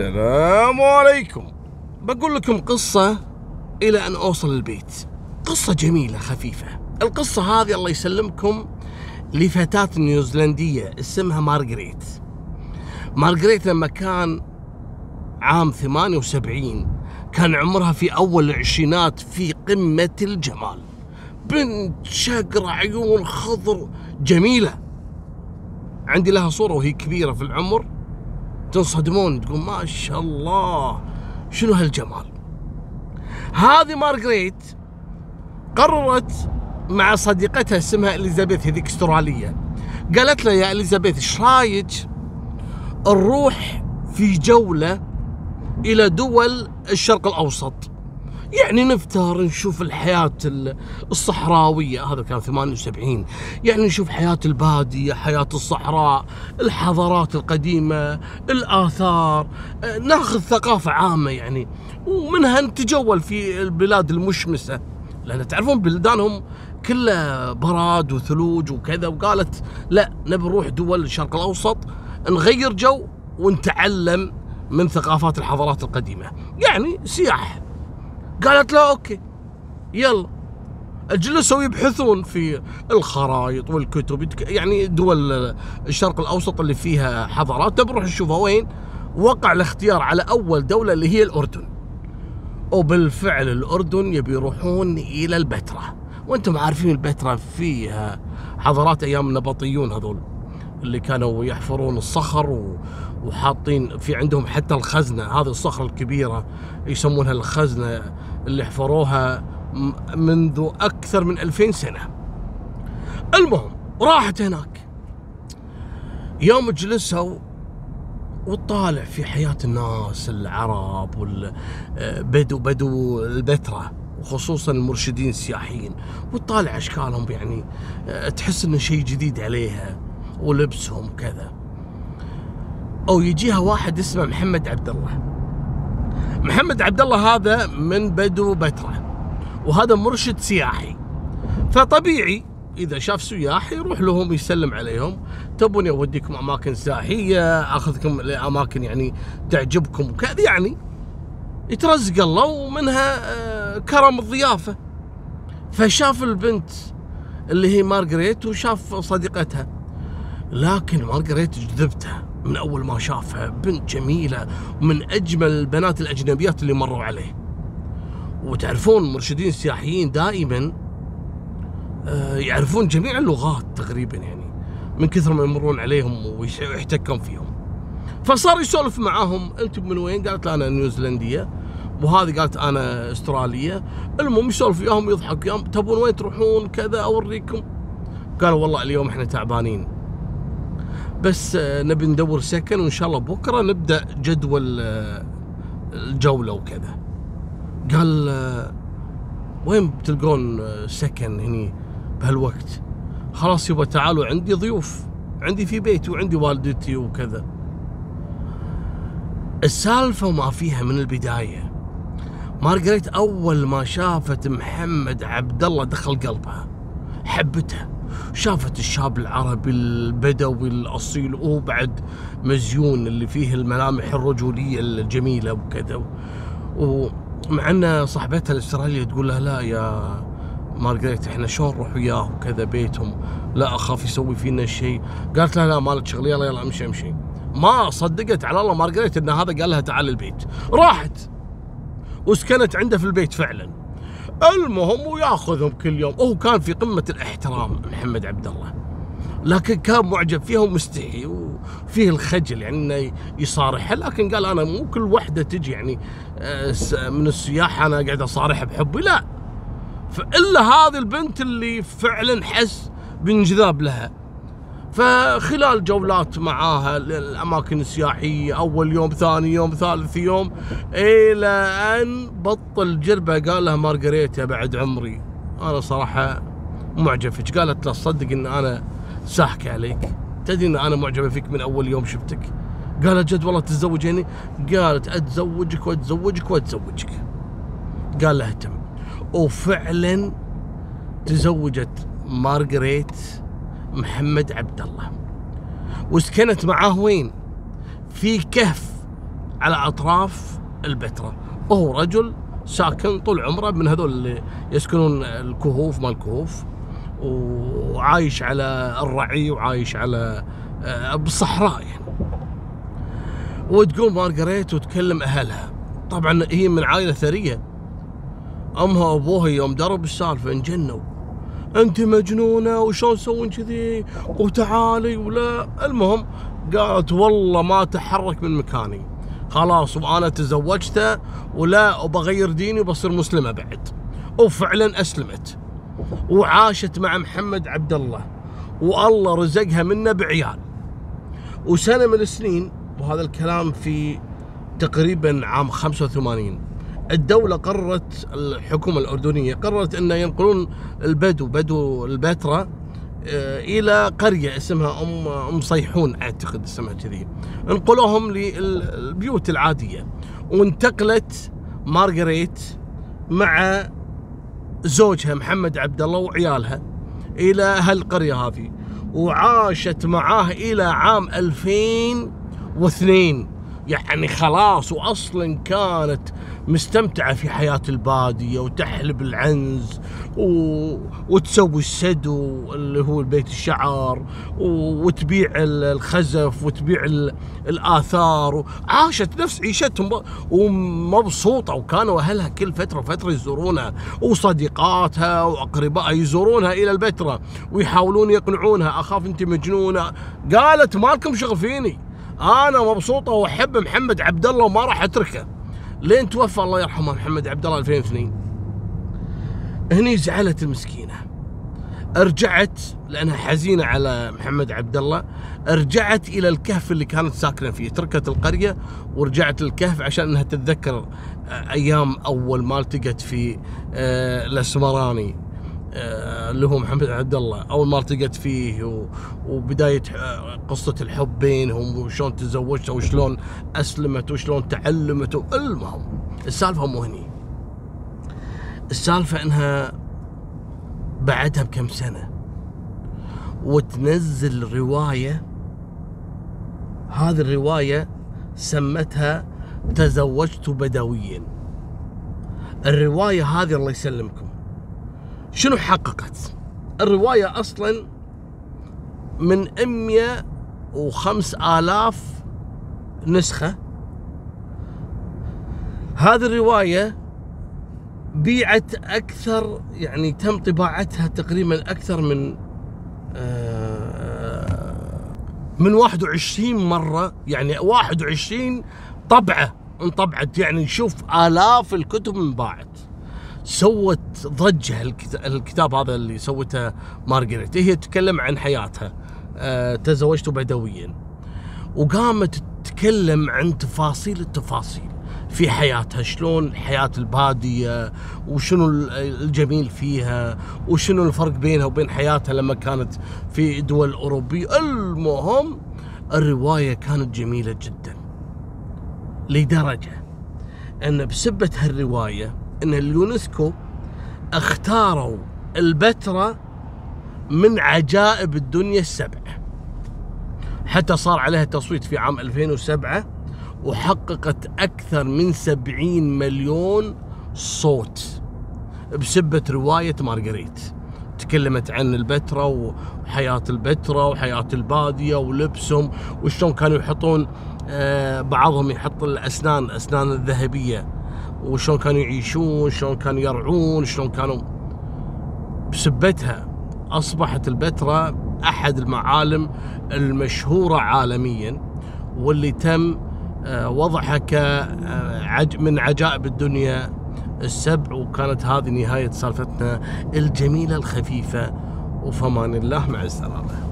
السلام عليكم. بقول لكم قصة إلى أن أوصل البيت. قصة جميلة خفيفة. القصة هذه الله يسلمكم لفتاة نيوزيلندية اسمها مارغريت. مارغريت لما كان عام 78 كان عمرها في أول العشرينات في قمة الجمال. بنت شقرة عيون خضر جميلة. عندي لها صورة وهي كبيرة في العمر. تنصدمون تقول ما شاء الله شنو هالجمال؟ هذه مارغريت قررت مع صديقتها اسمها إليزابيث هذيك أسترالية. قالت لها يا إليزابيث إيش رايك نروح في جولة إلى دول الشرق الأوسط؟ يعني نفتر نشوف الحياة الصحراوية هذا كان 78 يعني نشوف حياة البادية حياة الصحراء الحضارات القديمة الآثار. ناخذ ثقافة عامة يعني. ومنها نتجول في البلاد المشمسة. لأن تعرفون بلدانهم كلها براد وثلوج وكذا وقالت لا نبي نروح دول الشرق الأوسط نغير جو ونتعلم من ثقافات الحضارات القديمة. يعني سياح قالت له أوكي يلا جلسوا يبحثون في الخرائط والكتب يعني دول الشرق الأوسط اللي فيها حضارات. بنروح نشوفها وين؟ وقع الاختيار على أول دولة اللي هي الأردن. وبالفعل الأردن يبي يروحون إلى البتراء. وأنتم عارفين البتراء فيها حضارات أيام النبطيون هذول اللي كانوا يحفرون الصخر وحاطين في عندهم حتى الخزنة هذه الصخرة الكبيرة يسمونها الخزنة اللي حفروها منذ أكثر من 2000 سنة. المهم راحت هناك. يوم جلسوا وطالع في حياة الناس العرب والبدو بدو البتراء وخصوصا المرشدين السياحيين. وتطالع أشكالهم يعني تحس انه شيء جديد عليها ولبسهم كذا. أو يجيها واحد اسمه محمد عبد الله محمد عبد الله هذا من بدو بتراء وهذا مرشد سياحي. فطبيعي إذا شاف سياح يروح لهم يسلم عليهم. تبوني اوديكم أماكن سياحية أخذكم لأماكن يعني تعجبكم وكذا يعني. يترزق الله ومنها آه، كرم الضيافة. فشاف البنت اللي هي مارغريت وشاف صديقتها. لكن مارغريت جذبته من أول ما شافها بنت جميلة ومن أجمل البنات الأجنبيات اللي مروا عليه. وتعرفون المرشدين السياحيين دائما آه، يعرفون جميع اللغات تقريبا يعني من كثر ما يمرون عليهم ويحتكون فيهم. فصار يسولف معاهم أنتم من وين؟ قالت أنا نيوزيلندية وهذه قالت أنا أسترالية. المهم يسولف وياهم يضحك وياهم تبون وين تروحون؟ كذا أوريكم. قالوا والله اليوم إحنا تعبانين. بس آه، نبي ندور سكن وإن شاء الله بكرة نبدأ جدول آه، الجولة وكذا. قال آه، وين بتلقون سكن هني بهالوقت؟ خلاص يبا تعالوا عندي ضيوف عندي في بيتي وعندي والدتي وكذا. السالفة وما فيها من البداية. مارغريت أول ما شافت محمد عبد الله دخل قلبها حبته شافت الشاب العربي البدوي الأصيل وهو بعد مزيون اللي فيه الملامح الرجولية الجميلة وكذا. ومع أن صاحبتها الأسترالية تقول لها لا يا مارغريت إحنا شلون نروح وياه وكذا بيتهم؟ لا أخاف يسوي فينا شيء. قالت لها لا مالك شغل يلا يلا أمشي أمشي. ما صدقت على الله مارغريت إن هذا قال لها تعال البيت. راحت. وسكنت عنده في البيت فعلا. المهم وياخذهم كل يوم. وهو كان في قمة الاحترام محمد عبد الله. لكن كان معجب فيها ومستحي وفيه الخجل يعني إنه يصارحها. لكن قال أنا مو كل وحدة تجي يعني آه، من السياح أنا قاعد أصارحها بحبي لا. فإلا هذه البنت اللي فعلا حس بانجذاب لها. فخلال جولات معاها للأماكن السياحية أول يوم ثاني يوم ثالث يوم إلى أن بطل جربه قال لها مارغريتا بعد عمري. أنا صراحة معجب فيك. قالت لا تصدق إن أنا ساحكه عليك. تدري إن أنا معجبة فيك من أول يوم شفتك؟ قالت جد والله تتزوجيني؟ قالت أتزوجك وأتزوجك وأتزوجك. قال لها تم. وفعلا تزوجت مارغريت محمد عبد الله وسكنت معاه وين؟ في كهف على أطراف البتراء وهو رجل ساكن طول عمره من هذول اللي يسكنون الكهوف مال الكهوف وعايش على الرعي وعايش على آه، بالصحراء يعني. وتقوم مارغريت وتكلم أهلها. طبعا هي من عائلة ثرية. أمها وأبوها يوم درب السالفة انجنوا. أنت مجنونة وشلون تسوين كذي؟ وتعالي ولا. المهم قالت والله ما تحرك من مكاني. خلاص وأنا تزوجته ولا وبغير ديني وبصير مسلمة بعد. وفعلا أسلمت. وعاشت مع محمد عبد الله. والله رزقها منه بعيال. وسنة من السنين وهذا الكلام في تقريبا عام 85 الدولة قررت الحكومة الأردنية قررت أن ينقلون البدو بدو البتراء آه، إلى قرية اسمها أم أم صيحون أعتقد اسمها كذي. انقلوهم للبيوت العادية. وانتقلت مارغريت مع زوجها محمد عبد الله وعيالها إلى هالقرية هذه. وعاشت معاه إلى عام 2002 يعني خلاص واصلا كانت مستمتعة في حياة البادية وتحلب العنز و... وتسوي السدو اللي هو البيت الشعر و... وتبيع الخزف وتبيع الآثار عاشت نفس عيشتهم ومبسوطة وكانوا أهلها كل فترة فترة يزورونها وصديقاتها وأقربائها يزورونها إلى البتراء ويحاولون يقنعونها أخاف أنت مجنونة قالت مالكم شغل فيني أنا مبسوطة وأحب محمد عبد الله وما راح أتركه. لين توفى الله يرحمه محمد عبد الله 2002 هني زعلت المسكينة. رجعت لأنها حزينة على محمد عبد الله رجعت إلى الكهف اللي كانت ساكنة فيه. تركت القرية ورجعت للكهف عشان إنها تتذكر أيام أول ما التقت في آه، الأسمراني. آه، اللي هو محمد عبد الله أول ما التقت فيه وبداية آه، قصة الحب بينهم وشلون تزوجت وشلون اسلمت وشلون تعلمت المهم السالفة مو هني. السالفة إنها بعدها بكم سنة وتنزل رواية. هذه الرواية سمتها تزوجت بدويا. الرواية هذه الله يسلمكم. شنو حققت؟ الرواية أصلا من 105 آلاف نسخة. هذه الرواية بيعت أكثر يعني تم طباعتها تقريبا أكثر من آه، من 21 مرة. يعني 21 طبعة انطبعت. يعني نشوف آلاف الكتب انباعت. سوت ضجة الكتاب هذا اللي سوته مارغريت. هي تتكلم عن حياتها. أه تزوجت بدويا. وقامت تتكلم عن تفاصيل التفاصيل في حياتها. شلون حياة البادية وشنو الجميل فيها وشنو الفرق بينها وبين حياتها لما كانت في دول أوروبية. المهم الرواية كانت جميلة جدا. لدرجة أن بسبة هالرواية إن اليونسكو اختاروا البتراء من عجائب الدنيا السبع. حتى صار عليها تصويت في عام 2007 وحققت أكثر من 70 مليون صوت بسبة رواية مارغريت. تكلمت عن البتراء وحياة البتراء وحياة البادية ولبسهم وشلون كانوا يحطون آه، بعضهم يحط الأسنان أسنان الذهبية. وشلون كانوا يعيشون شلون كانوا يرعون شلون كانوا بسبتها أصبحت البتراء أحد المعالم المشهورة عالميا واللي تم آه، وضعها ك آه، من عجائب الدنيا السبع وكانت هذه نهاية سالفتنا الجميلة الخفيفة. وفمان الله مع السلامة.